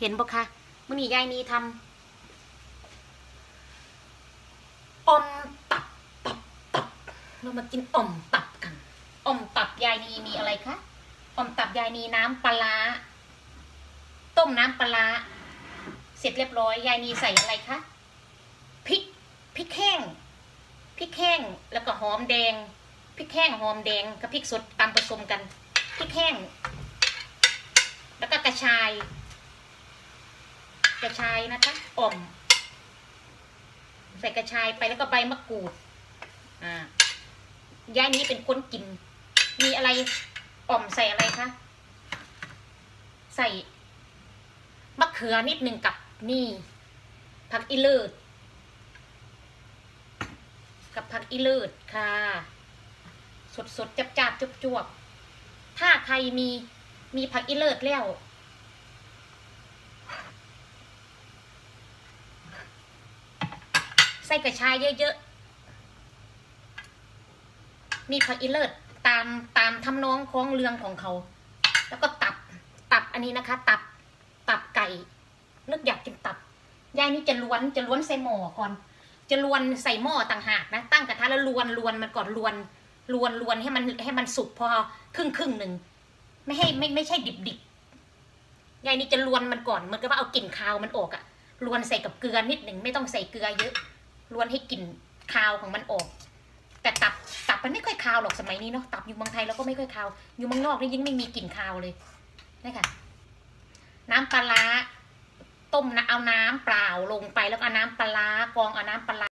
เห็นปะคะมื่อนี้ยายนีทำอมตับตับตับเรามากินอ่อมตับกันอ่อมตับยายนีมีอะไรคะอ่อมตับยายนีน้ำปลาร้าต้มน้ำปลาร้าเสร็จเรียบร้อยยายนีใส่อะไรคะพริกพริกแห้งพริกแห้งแล้วก็หอมแดงพริกแห้งหอมแดงกับพริกสดตำผสมกันพริกแห้งแล้วก็กระชาย กระชายนะคะอ่อม ใส่กระชายไปแล้วก็ใบมะกรูด อ่ายายนี้เป็นคนกิน มีอะไรอ่อมใส่อะไรคะ ใส่มะเขือนิดหนึ่งกับนี่ผักอีเลิศกับผักอีเลิศค่ะ สดสดจับจับจุบจวบถ้าใครมีมีผักอีเลิศแล้ว ส่กระชายเยอะๆ มีผักอีเลิศตามตามทำนองของเรืองของเขา แล้วก็ตับตับอันนี้นะคะ ตับตับไก่นึกอยากกินตับยายนี่จะล้วนจะล้วนใส่หม้อก่อน จะล้วนใส่หม้อต่างหากนะ ตั้งกระทะแล้วล้วนล้วนมันก่อนล้วนลวนลวนให้มันให้มันสุกพอครึ่งครึ่งหนึ่งไม่ให้ไม่ไม่ใช่ดิบดิบยายนี่จะลวนมันก่อนเหมือนกับว่าเอากลิ่นคาวมันออกอะลวนใส่กับเกลือนิดหนึ่งไม่ต้องใส่เกลือเยอะ ลวนให้กลิ่นคาวของมันออก แต่ตับตับมันไม่ค่อยคาวหรอกสมัยนี้เนาะตับอยู่เมืองไทยเราก็ไม่ค่อยคาว อยู่เมืองนอกนี่ยิ่งไม่มีกลิ่นคาวเลยนี่ค่ะ น้ำปลาต้มนะเอาน้ำเปล่าลงไปแล้วเอาน้ำปลากรองเอาน้ำปลา